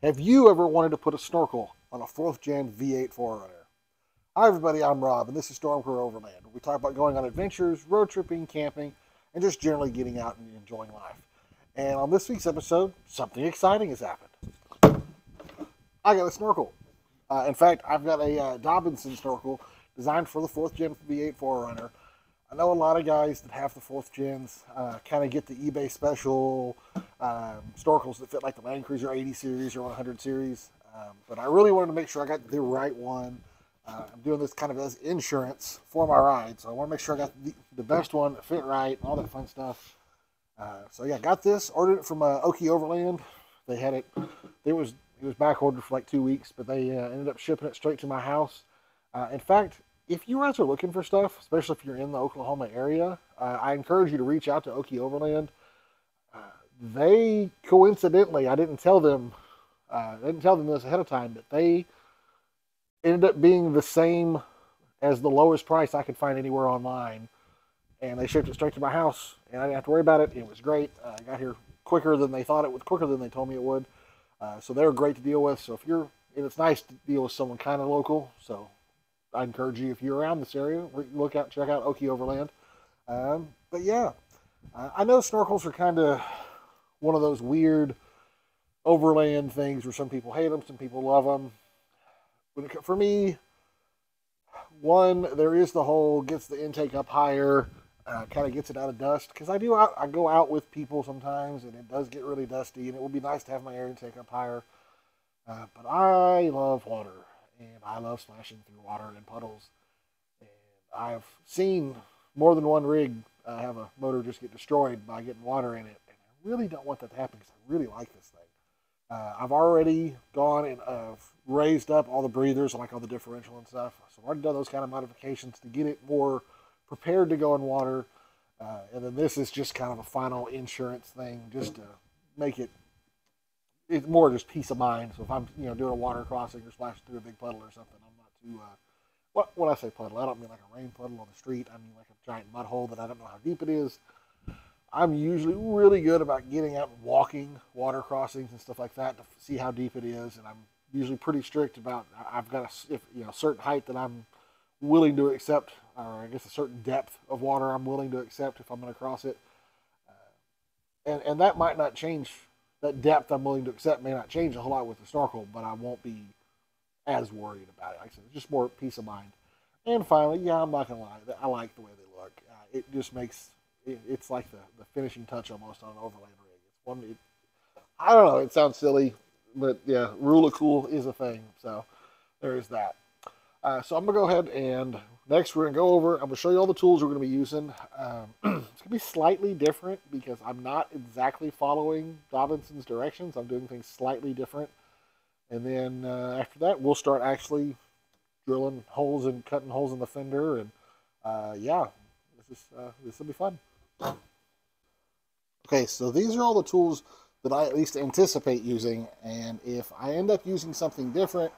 Have you ever wanted to put a snorkel on a 4th gen V8 4Runner? Hi everybody, I'm Rob and this is Stormcrow Overland. We talk about going on adventures, road tripping, camping, and just generally getting out and enjoying life. And on this week's episode, something exciting has happened. I got a snorkel. Uh, in fact, I've got a uh, Dobinson snorkel designed for the 4th gen V8 4Runner. I know a lot of guys that have the 4th gens uh, kind of get the eBay special um, snorkels that fit like the Land Cruiser 80 series or 100 series. Um, but I really wanted to make sure I got the right one. Uh, I'm doing this kind of as insurance for my ride, so I want to make sure I got the, the best one fit right, and all that fun stuff. Uh, so yeah, got this. Ordered it from uh, Okie Overland. They had it. It was it was back ordered for like two weeks, but they uh, ended up shipping it straight to my house. Uh, in fact, if you guys are looking for stuff, especially if you're in the Oklahoma area, uh, I encourage you to reach out to Okie Overland. Uh, they coincidentally, I didn't tell them, uh, I didn't tell them this ahead of time, but they ended up being the same as the lowest price I could find anywhere online, and they shipped it straight to my house, and I didn't have to worry about it. It was great. Uh, I got here quicker than they thought it would, quicker than they told me it would. Uh, so they're great to deal with. So if you're, and it's nice to deal with someone kind of local. So I encourage you if you're around this area, look out, check out Okie Overland. Um, but yeah, I know snorkels are kind of one of those weird overland things where some people hate them, some people love them. But for me, one there is the whole gets the intake up higher, uh, kind of gets it out of dust. Because I do out, I go out with people sometimes, and it does get really dusty, and it would be nice to have my air intake up higher. Uh, but I love water and I love splashing through water and puddles. And I've seen more than one rig uh, have a motor just get destroyed by getting water in it, I really don't want that to happen because I really like this thing. Uh, I've already gone and uh, raised up all the breathers, like all the differential and stuff. So I've already done those kind of modifications to get it more prepared to go in water. Uh, and then this is just kind of a final insurance thing, just to make it it's more just peace of mind. So if I'm you know doing a water crossing or splashing through a big puddle or something, I'm not too. Uh, what when I say puddle, I don't mean like a rain puddle on the street. I mean like a giant mud hole that I don't know how deep it is. I'm usually really good about getting out and walking water crossings and stuff like that to see how deep it is, and I'm usually pretty strict about I've got a if, you know certain height that I'm willing to accept, or I guess a certain depth of water I'm willing to accept if I'm going to cross it. Uh, and and that might not change that depth I'm willing to accept may not change a whole lot with the snorkel, but I won't be as worried about it. Like I said, just more peace of mind. And finally, yeah, I'm not gonna lie, I like the way they look. Uh, it just makes it, it's like the, the finishing touch almost on an overland rig. It's one. It, I don't know. It sounds silly, but yeah, rule of cool is a thing. So there is that. Uh, so I'm gonna go ahead and next we're gonna go over. I'm gonna show you all the tools we're gonna be using. Um, it's gonna be slightly different because I'm not exactly following Dobinson's directions. I'm doing things slightly different. And then uh, after that, we'll start actually drilling holes and cutting holes in the fender. And uh, yeah, this is uh, this will be fun. Okay, so these are all the tools that I at least anticipate using. And if I end up using something different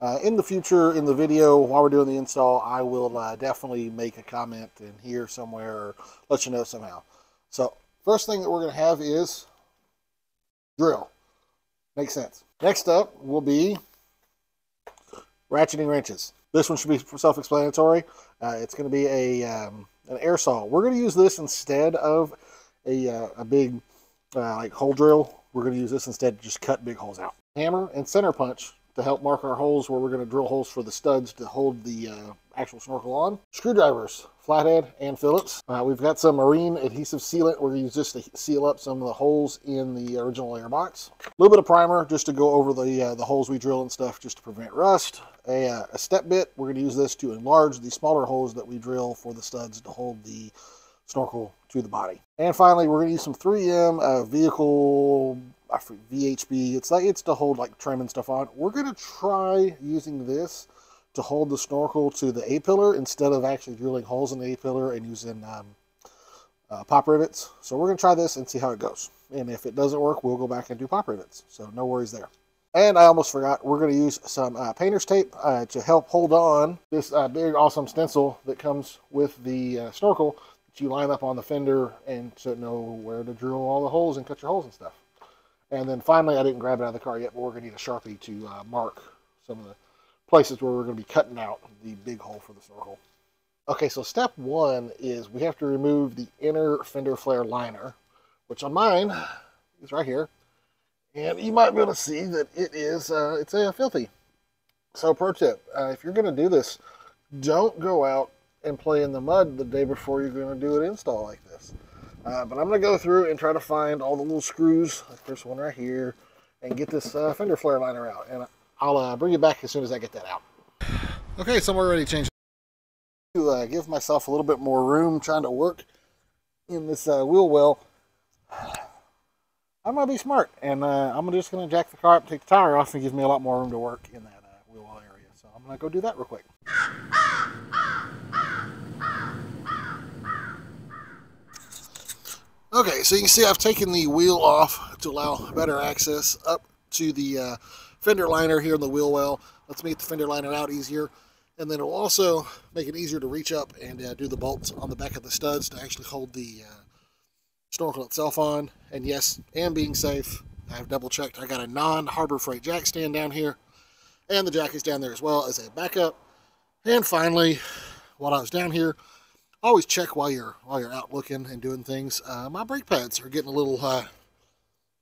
uh, in the future, in the video, while we're doing the install, I will uh, definitely make a comment in here somewhere or let you know somehow. So first thing that we're going to have is drill. Makes sense. Next up will be ratcheting wrenches. This one should be self-explanatory. Uh, it's going to be a um, an air saw. We're going to use this instead of a, uh, a big uh, like hole drill. We're going to use this instead to just cut big holes out. Hammer and center punch to help mark our holes where we're going to drill holes for the studs to hold the uh, actual snorkel on. Screwdrivers, flathead and Phillips. Uh, we've got some marine adhesive sealant. We're going to use this to seal up some of the holes in the original air box. A little bit of primer just to go over the, uh, the holes we drill and stuff just to prevent rust. A, uh, a step bit, we're going to use this to enlarge the smaller holes that we drill for the studs to hold the snorkel to the body. And finally, we're going to use some 3M uh, vehicle VHB. It's like it's to hold like trim and stuff on. We're gonna try using this to hold the snorkel to the A pillar instead of actually drilling holes in the A pillar and using um, uh, pop rivets. So we're gonna try this and see how it goes. And if it doesn't work, we'll go back and do pop rivets. So no worries there. And I almost forgot, we're going to use some uh, painter's tape uh, to help hold on this uh, big awesome stencil that comes with the uh, snorkel that you line up on the fender and to know where to drill all the holes and cut your holes and stuff. And then finally, I didn't grab it out of the car yet, but we're going to need a Sharpie to uh, mark some of the places where we're going to be cutting out the big hole for the snorkel. Okay, so step one is we have to remove the inner fender flare liner, which on mine is right here. And you might be able to see that it is, uh, it's a filthy. So pro tip, uh, if you're going to do this, don't go out and play in the mud the day before you're going to do an install like this. Uh, but I'm going to go through and try to find all the little screws, like this one right here, and get this uh, fender flare liner out. And I'll uh, bring you back as soon as I get that out. Okay, so we're ready to. To uh, give myself a little bit more room trying to work in this uh, wheel well, I'm going to be smart. And uh, I'm just going to jack the car up, take the tire off, and give me a lot more room to work in that wheel well area. So I'm going to go do that real quick. Okay, so you can see I've taken the wheel off to allow better access up to the uh, fender liner here in the wheel well. Let's make the fender liner out easier. And then it will also make it easier to reach up and uh, do the bolts on the back of the studs to actually hold the uh, snorkel itself on. And yes, and being safe, I've double checked. I got a non-Harbor Freight jack stand down here. And the jack is down there as well as a backup. And finally, while I was down here, always check while you're while you're out looking and doing things. Uh, my brake pads are getting a little uh,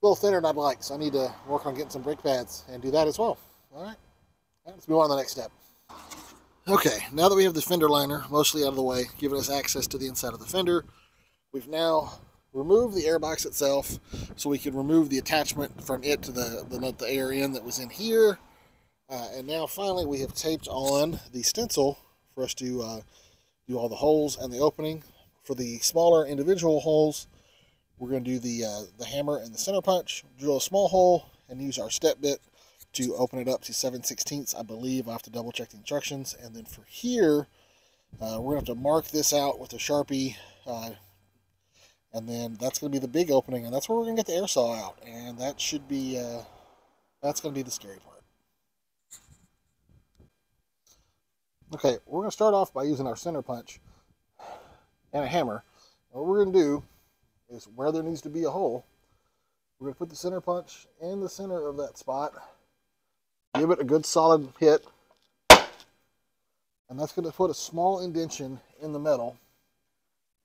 little thinner than I'd like, so I need to work on getting some brake pads and do that as well. All right, let's move on to the next step. Okay, now that we have the fender liner mostly out of the way, giving us access to the inside of the fender, we've now removed the airbox itself, so we can remove the attachment from it to the the, the air in that was in here. Uh, and now finally we have taped on the stencil for us to uh, do all the holes and the opening. For the smaller individual holes, we're going to do the, uh, the hammer and the center punch, drill a small hole, and use our step bit to open it up to 7 16ths, I believe. i have to double check the instructions. And then for here, uh, we're going to have to mark this out with a Sharpie. And then that's going to be the big opening, and that's where we're going to get the air saw out. And that should be, uh, that's going to be the scary part. Okay, we're going to start off by using our center punch and a hammer. what we're going to do is where there needs to be a hole, we're going to put the center punch in the center of that spot, give it a good solid hit, and that's going to put a small indentation in the metal.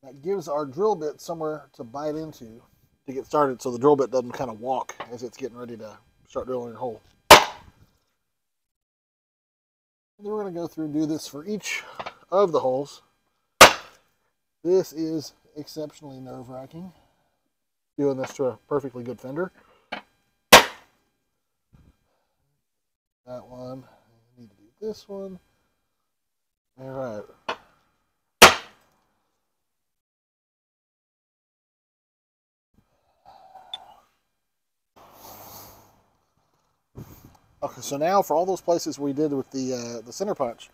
That gives our drill bit somewhere to bite into to get started so the drill bit doesn't kind of walk as it's getting ready to start drilling a hole. Then we're going to go through and do this for each of the holes. This is exceptionally nerve-wracking. Doing this to a perfectly good fender. That one. I need to do this one. All right. Okay, so now for all those places we did with the uh, the center punch,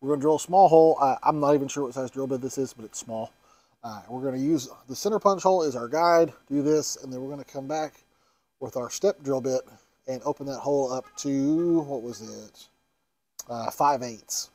we're going to drill a small hole. Uh, I'm not even sure what size drill bit this is, but it's small. Uh, we're going to use the center punch hole as our guide, do this, and then we're going to come back with our step drill bit and open that hole up to, what was it, uh, 5 eighths.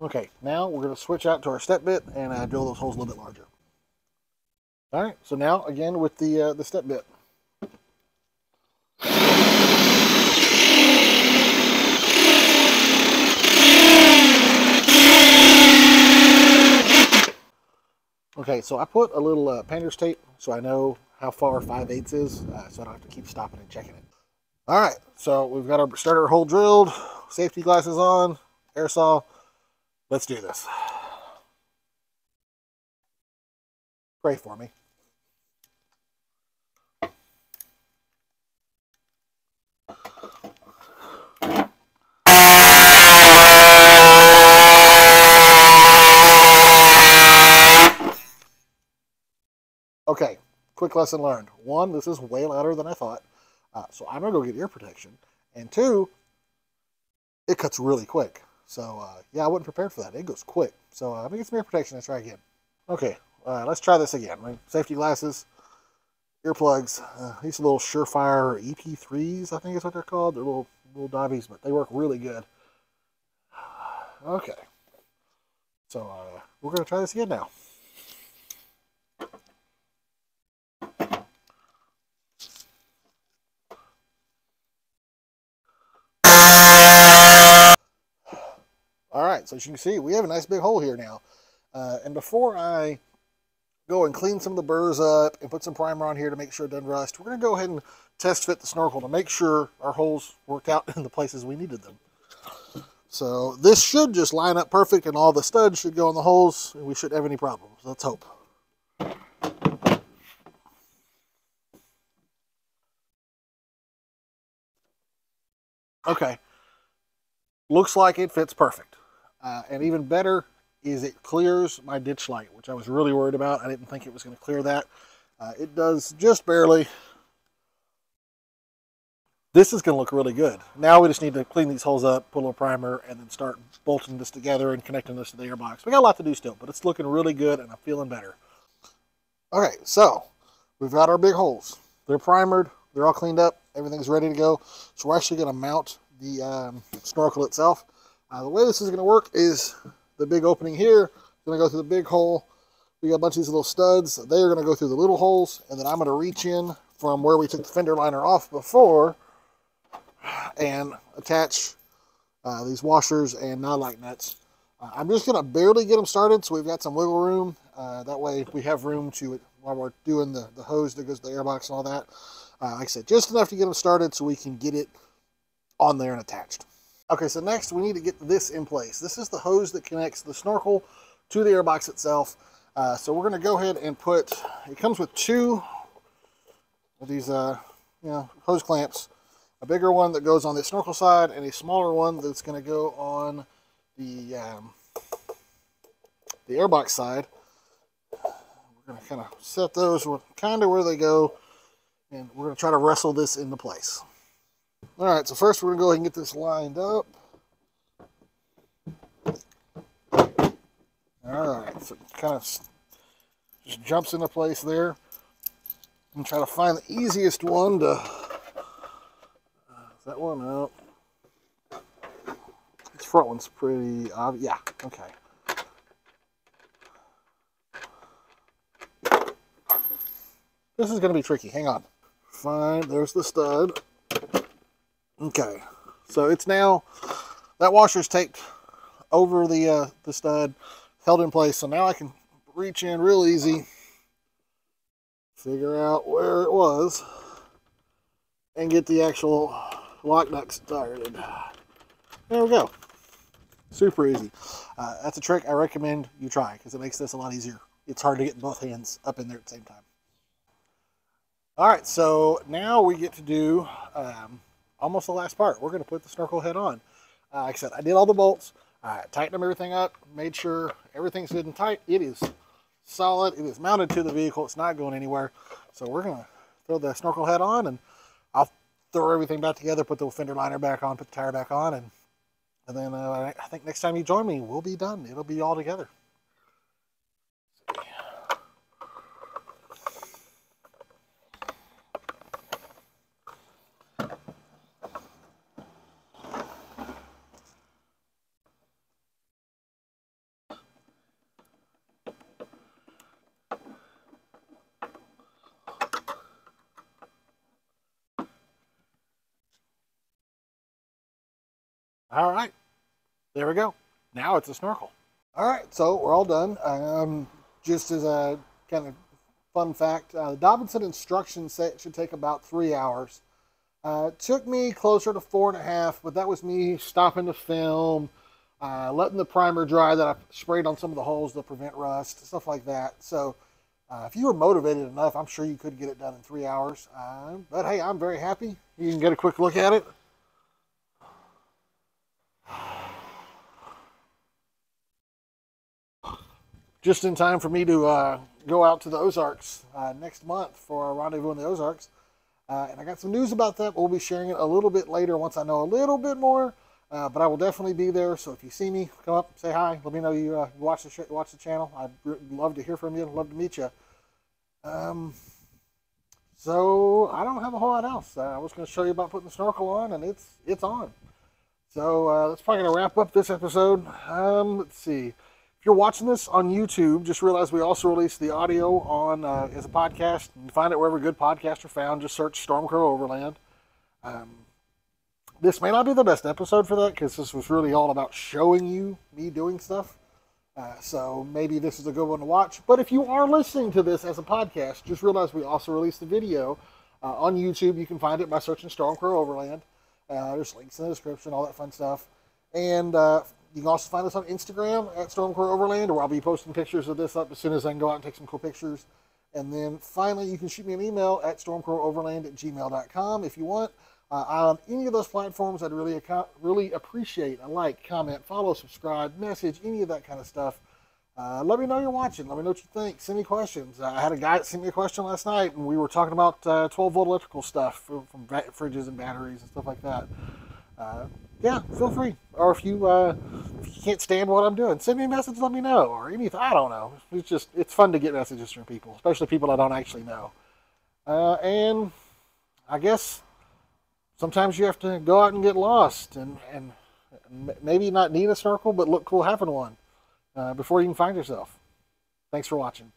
Okay, now we're going to switch out to our step bit and uh, drill those holes a little bit larger. All right, so now again with the uh, the step bit. Okay, so I put a little uh, painter's tape so I know how far 5 eighths is, uh, so I don't have to keep stopping and checking it. All right, so we've got our starter hole drilled, safety glasses on, air saw, Let's do this. Pray for me. Okay, quick lesson learned. One, this is way louder than I thought, uh, so I'm going to go get ear protection. And two, it cuts really quick. So, uh, yeah, I wasn't prepared for that. It goes quick. So, uh, let me get some ear protection. Let's try again. Okay, let's try this again. Safety glasses, earplugs. Uh, these little Surefire EP3s, I think is what they're called. They're little little divies, but they work really good. Okay. So uh, we're going to try this again now. So as you can see, we have a nice big hole here now. Uh, and before I go and clean some of the burrs up and put some primer on here to make sure it doesn't rust, we're going to go ahead and test fit the snorkel to make sure our holes worked out in the places we needed them. So this should just line up perfect and all the studs should go in the holes and we shouldn't have any problems. Let's hope. Okay. Looks like it fits perfect. Uh, and even better is it clears my ditch light, which I was really worried about. I didn't think it was going to clear that. Uh, it does just barely. This is going to look really good. Now we just need to clean these holes up, put a little primer, and then start bolting this together and connecting this to the airbox. We got a lot to do still, but it's looking really good and I'm feeling better. Okay, so we've got our big holes. They're primered, they're all cleaned up, everything's ready to go. So we're actually going to mount the um, snorkel itself. Uh, the way this is going to work is the big opening here, going to go through the big hole. We got a bunch of these little studs. They are going to go through the little holes, and then I'm going to reach in from where we took the fender liner off before and attach uh, these washers and nylock nuts. Uh, I'm just going to barely get them started so we've got some wiggle room. Uh, that way we have room to, while we're doing the, the hose that goes to the airbox and all that, uh, like I said, just enough to get them started so we can get it on there and attached. Okay, so next we need to get this in place. This is the hose that connects the snorkel to the airbox itself. Uh, so we're going to go ahead and put, it comes with two of these uh, you know, hose clamps. A bigger one that goes on the snorkel side and a smaller one that's going to go on the, um, the airbox side. We're to kind of set those kind of where they go and we're to try to wrestle this into place. All right, so first we're to go ahead and get this lined up. All right, so it kind of just jumps into place there. I'm trying to find the easiest one to, uh, that one out. This front one's pretty obvious. Yeah, okay. This is going to be tricky. Hang on. Fine, there's the stud. Okay, so it's now, that washer's taped over the, uh, the stud, held in place. So now I can reach in real easy, figure out where it was, and get the actual lock nut started. There we go. Super easy. Uh, that's a trick I recommend you try because it makes this a lot easier. It's hard to get both hands up in there at the same time. All right, so now we get to do um, almost the last part. We're going to put the snorkel head on. Uh, like I said, I did all the bolts. I tightened them everything up, made sure everything's good and tight. It is solid. It is mounted to the vehicle. It's not going anywhere. So we're going to throw the snorkel head on and I'll throw everything back together, put the fender liner back on, put the tire back on, and, and then uh, I think next time you join me, we'll be done. It'll be all together. All right, there we go. Now it's a snorkel. All right, so we're all done. Um, just as a kind of fun fact, uh, the Dobinson instruction set should take about three hours. Uh, took me closer to four and a half, but that was me stopping to film, uh, letting the primer dry that I sprayed on some of the holes to prevent rust, stuff like that. So uh, if you were motivated enough, I'm sure you could get it done in three hours. Uh, but hey, I'm very happy. You can get a quick look at it. Just in time for me to uh, go out to the Ozarks uh, next month for a rendezvous in the Ozarks. Uh, and I got some news about that. We'll be sharing it a little bit later once I know a little bit more. Uh, but I will definitely be there. So if you see me, come up, say hi. Let me know you uh, watch the watch the channel. I'd love to hear from you. Love to meet you. Um, so I don't have a whole lot else. Uh, I was going to show you about putting the snorkel on, and it's it's on. So that's probably going to wrap up this episode. Um, let's see. You're watching this on YouTube, just realize we also release the audio on uh, as a podcast. You can find it wherever good podcasts are found. Just search Stormcrow Overland. Um, this may not be the best episode for that because this was really all about showing you me doing stuff. Uh, so maybe this is a good one to watch. But if you are listening to this as a podcast, just realize we also released the video uh, on YouTube. You can find it by searching Stormcrow Overland. Uh, there's links in the description, all that fun stuff. And uh, you can also find us on Instagram at Stormcrow Overland, where I'll be posting pictures of this up as soon as I can go out and take some cool pictures. And then finally, you can shoot me an email at stormcrowoverland at gmail.com if you want. Uh, on any of those platforms, I'd really really appreciate a like, comment, follow, subscribe, message, any of that kind of stuff. Uh, let me know you're watching. Let me know what you think. Send me questions. Uh, I had a guy send me a question last night, and we were talking about uh, 12 volt electrical stuff from, from, fridges and batteries and stuff like that. Uh, yeah, feel free. Or if you uh, if you can't stand what I'm doing, send me a message. Let me know, or anything. I don't know. It's just it's fun to get messages from people, especially people I don't actually know. and I guess sometimes you have to go out and get lost and, and maybe not need a snorkel, but look cool having one uh, before you can find yourself. Thanks for watching.